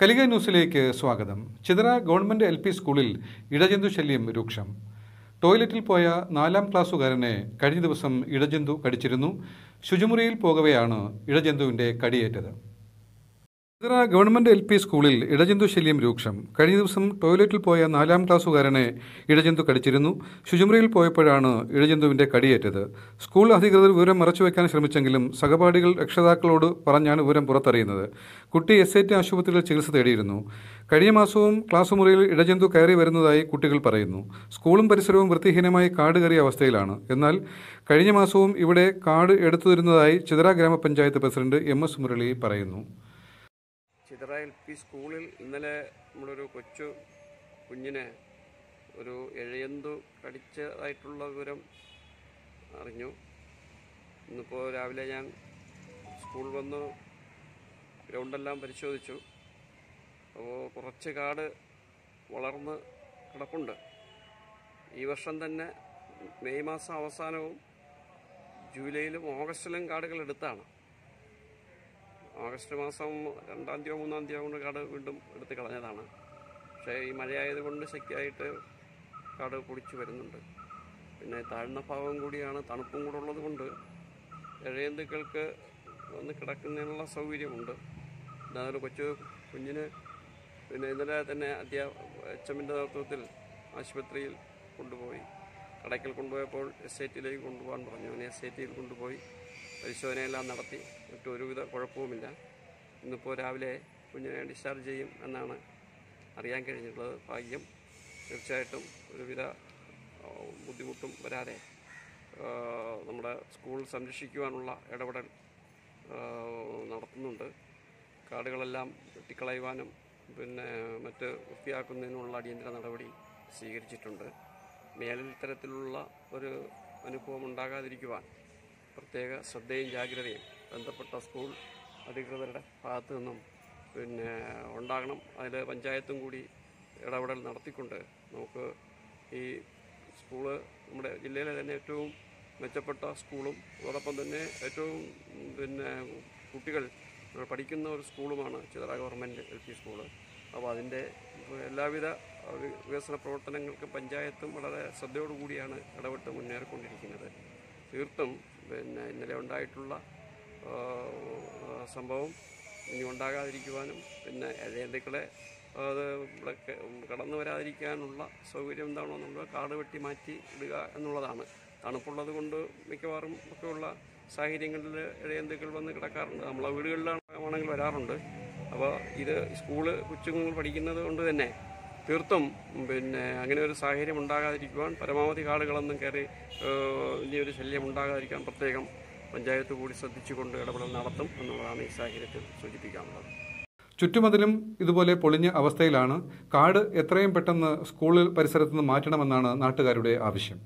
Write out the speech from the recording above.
കലിക ന്യൂസിലേക്ക് സ്വാഗതം. Chithara government L P സ്കൂളിൽ ഇടജന്തു ശല്യം രൂക്ഷം. ടോയ്ലറ്റിൽ പോയ നാലാം ക്ലാസ്സുകാരനെ കഴിഞ്ഞ ദിവസം ഇടജന്തു കടിച്ചിരുന്നു. ശുചിമുറിയിൽ പോകവെയാണ് ഇടജന്തുവിന്റെ കടിയേറ്റത്. ചിതറ ഗവൺമെന്റ് എൽ പി സ്കൂളിൽ ഇടജന്തു ശല്യം രൂക്ഷം. കഴിഞ്ഞ ദിവസം ടോയ്ലറ്റിൽ പോയ നാലാം ക്ലാസ്സുകാരനെ ഇടജന്തു കടിച്ചിരുന്നു. ശുചിമുറിയിൽ പോയപ്പോഴാണ് ഇടജന്തുവിന്റെ കടിയേറ്റത്. സ്കൂൾ അധികൃതർ വിവരം മറച്ചുവെക്കാൻ ശ്രമിച്ചെങ്കിലും സഹപാഠികൾ രക്ഷിതാക്കളോട് പറഞ്ഞാണ് വിവരം പുറത്തറിയുന്നത്. കുട്ടി എസ് ഐ ടി ആശുപത്രിയിൽ ചികിത്സ തേടിയിരുന്നു. കഴിഞ്ഞ മാസവും ക്ലാസ് മുറിയിൽ ഇടജന്തു കയറി വരുന്നതായി കുട്ടികൾ പറയുന്നു. സ്കൂളും പരിസരവും വൃത്തിഹീനമായി കാട് കയറിയ അവസ്ഥയിലാണ്. എന്നാൽ കഴിഞ്ഞ മാസവും ഇവിടെ കാട് എടുത്തു തരുന്നതായി ചിതറ ഗ്രാമപഞ്ചായത്ത് പ്രസിഡന്റ് എം എസ് മുരളി പറയുന്നു. ചിതറ എൽ പി സ്കൂളിൽ ഇന്നലെ നമ്മളൊരു കൊച്ചു കുഞ്ഞിനെ ഒരു എഴയന്തു കടിച്ചതായിട്ടുള്ള വിവരം അറിഞ്ഞു. ഇന്നിപ്പോൾ രാവിലെ ഞാൻ സ്കൂൾ വന്ന് ഗ്രൗണ്ടെല്ലാം പരിശോധിച്ചു. അപ്പോൾ കുറച്ച് കാട് വളർന്ന് കിടപ്പുണ്ട്. ഈ വർഷം തന്നെ മെയ് മാസം അവസാനവും ജൂലൈയിലും ഓഗസ്റ്റിലും കാടുകൾ എടുത്താണ്. ഓഗസ്റ്റ് മാസം രണ്ടാം തീയതി മൂന്നാം തീയതി കൊണ്ട് കാട് വീണ്ടും എടുത്ത് കളഞ്ഞതാണ്. പക്ഷേ ഈ മഴയായത് കൊണ്ട് ശക്തിയായിട്ട് കാട് പൊടിച്ചു വരുന്നുണ്ട്. പിന്നെ താഴ്ന്ന ഭാഗം കൂടിയാണ് തണുപ്പും കൂടെ ഉള്ളത് കൊണ്ട് ഇഴയന്തുക്കൾക്ക് വന്ന് കിടക്കുന്നതിനുള്ള സൗകര്യമുണ്ട്. എന്നാലും കൊച്ചു കുഞ്ഞിന് പിന്നെ ഇന്നലെ തന്നെ അധ്യാ എച്ച് നേതൃത്വത്തിൽ ആശുപത്രിയിൽ കൊണ്ടുപോയി. കടയ്ക്കൽ കൊണ്ടുപോയപ്പോൾ എസ് ഐ ടിയിലേക്ക് കൊണ്ടുപോകാൻ പറഞ്ഞു. അങ്ങനെ എസ് ഐ ടിയിൽ കൊണ്ടുപോയി. പരിശോധനയെല്ലാം നടത്തി. മറ്റൊരുവിധ കുഴപ്പവുമില്ല. ഇന്നിപ്പോൾ രാവിലെ കുഞ്ഞിനെ ഡിസ്ചാർജ് ചെയ്യും എന്നാണ് അറിയാൻ കഴിഞ്ഞിട്ടുള്ളത്. ഭാഗ്യം തീർച്ചയായിട്ടും ഒരുവിധ ബുദ്ധിമുട്ടും വരാതെ നമ്മുടെ സ്കൂൾ സംരക്ഷിക്കുവാനുള്ള ഇടപെടൽ നടത്തുന്നുണ്ട്. കാടുകളെല്ലാം വെട്ടിക്കളയുവാനും പിന്നെ മറ്റ് വൃത്തിയാക്കുന്നതിനുള്ള അടിയന്തര നടപടി സ്വീകരിച്ചിട്ടുണ്ട്. മേലിൽ തരത്തിലുള്ള ഒരു അനുഭവം ഉണ്ടാകാതിരിക്കുവാൻ പ്രത്യേക ശ്രദ്ധയും ജാഗ്രതയും ബന്ധപ്പെട്ട സ്കൂൾ അധികൃതരുടെ ഭാഗത്തു നിന്നും പിന്നെ ഉണ്ടാകണം. അതിൽ പഞ്ചായത്തും കൂടി ഇടപെടൽ നടത്തിക്കൊണ്ട് നമുക്ക് ഈ സ്കൂൾ നമ്മുടെ ജില്ലയിലെ തന്നെ ഏറ്റവും മെച്ചപ്പെട്ട സ്കൂളും അതോടൊപ്പം തന്നെ ഏറ്റവും പിന്നെ കുട്ടികൾ പഠിക്കുന്ന ഒരു സ്കൂളുമാണ് Chithara government L P school. അപ്പോൾ അതിന്റെ എല്ലാവിധ വികസന പ്രവർത്തനങ്ങൾക്കും പഞ്ചായത്തും വളരെ ശ്രദ്ധയോടുകൂടിയാണ് ഇടപെട്ട് മുന്നേറിക്കൊണ്ടിരിക്കുന്നത്. തീർത്തും പിന്നെ ഇന്നലെ ഉണ്ടായിട്ടുള്ള സംഭവം ഇനി ഉണ്ടാകാതിരിക്കുവാനും പിന്നെ ജന്തുക്കളെ അത് ഇവിടെ കടന്നു വരാതിരിക്കാനുള്ള സൗകര്യം എന്താണോ നമ്മൾ കാട് വെട്ടി മാറ്റി ഇടുക എന്നുള്ളതാണ്. തണുപ്പുള്ളത് കൊണ്ട് മിക്കവാറും ഒക്കെയുള്ള സാഹചര്യങ്ങളിൽ ഇഴയന്തുക്കൾ വന്ന് കിടക്കാറുണ്ട്. നമ്മളെ വീടുകളിലാണെങ്കിൽ വരാറുണ്ട്. അപ്പോൾ ഇത് സ്കൂൾ കൊച്ചുങ്ങൾ പഠിക്കുന്നത് കൊണ്ട് തന്നെ തീർത്തും പിന്നെ അങ്ങനെ ഒരു സാഹചര്യം ഉണ്ടാകാതിരിക്കുവാൻ പരമാവധി കാടുകളൊന്നും കയറി ഒരു ശല്യം ഉണ്ടാകാതിരിക്കാൻ പ്രത്യേകം പഞ്ചായത്ത് കൂടി ശ്രദ്ധിച്ചുകൊണ്ട് ഇടപെടൽ നടത്തും എന്നുള്ളതാണ് ഈ സാഹചര്യത്തിൽ സൂചിപ്പിക്കാനുള്ളത്. ചുറ്റുമതിലും ഇതുപോലെ പൊളിഞ്ഞ അവസ്ഥയിലാണ് കാട് എത്രയും പെട്ടെന്ന് സ്കൂളിൽ പരിസരത്ത് നിന്ന് മാറ്റണമെന്നാണ് നാട്ടുകാരുടെ ആവശ്യം.